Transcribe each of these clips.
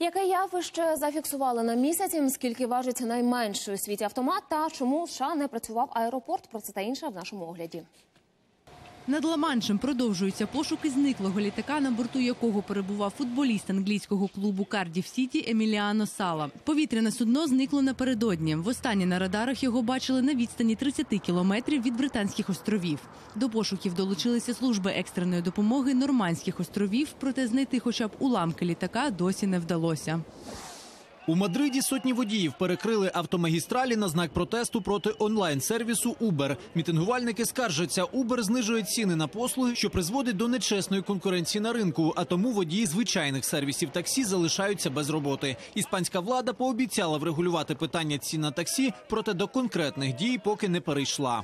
Яке явище зафіксували на місяці? Скільки важить найменший у світі автомат? Та чому США не працював аеропорт? Про це та інше в нашому огляді. Над Ла-Маншем продовжуються пошуки зниклого літака, на борту якого перебував футболіст англійського клубу Кардів Сіті Еміліано Сала. Повітряне судно зникло напередодні. Востаннє на радарах його бачили на відстані 30 кілометрів від Британських островів. До пошуків долучилися служби екстреної допомоги Нормандських островів, проте знайти хоча б уламки літака досі не вдалося. У Мадриді сотні водіїв перекрили автомагістралі на знак протесту проти онлайн-сервісу Uber. Мітингувальники скаржаться, Uber знижує ціни на послуги, що призводить до нечесної конкуренції на ринку. А тому водії звичайних сервісів таксі залишаються без роботи. Іспанська влада пообіцяла врегулювати питання цін на таксі, проте до конкретних дій поки не перейшла.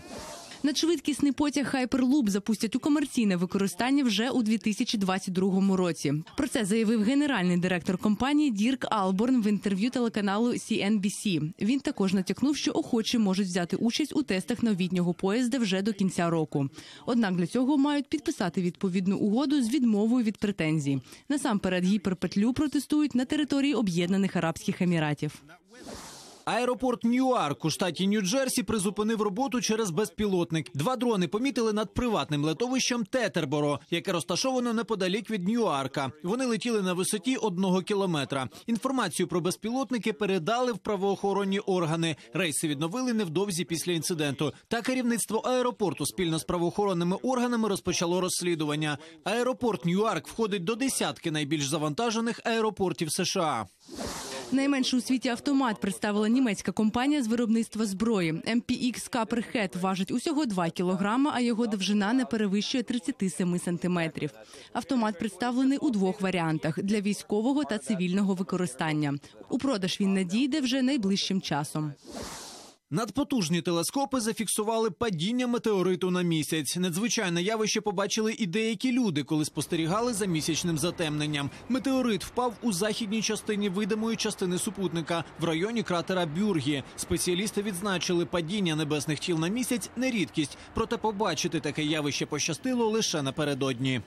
Надшвидкісний потяг Hyperloop запустять у комерційне використання вже у 2022 році. Про це заявив генеральний директор компанії Дірк Алборн в інтерв'ю телеканалу CNBC. Він також натякнув, що охочі можуть взяти участь у тестах новітнього поїзда вже до кінця року. Однак для цього мають підписати відповідну угоду з відмовою від претензій. Насамперед гіперпетлю протестують на території Об'єднаних Арабських Еміратів. Аеропорт Ньюарк у штаті Нью-Джерсі призупинив роботу через безпілотник. Два дрони помітили над приватним летовищем Тетерборо, яке розташовано неподалік від Ньюарка. Вони летіли на висоті одного кілометра. Інформацію про безпілотники передали в правоохоронні органи. Рейси відновили невдовзі після інциденту. Та керівництво аеропорту спільно з правоохоронними органами розпочало розслідування. Аеропорт Ньюарк входить до десятки найбільш завантажених аеропортів США. Найменший у світі автомат представила німецька компанія з виробництва зброї. MPX Copperhead важить усього 2 кілограма, а його довжина не перевищує 37 сантиметрів. Автомат представлений у двох варіантах для військового та цивільного використання. У продаж він надійде вже найближчим часом. Надпотужні телескопи зафіксували падіння метеориту на місяць. Надзвичайне явище побачили і деякі люди, коли спостерігали за місячним затемненням. Метеорит впав у західній частині видимої частини супутника в районі кратера Бюргі. Спеціалісти відзначили, падіння небесних тіл на місяць не рідкість, проте побачити таке явище пощастило лише напередодні.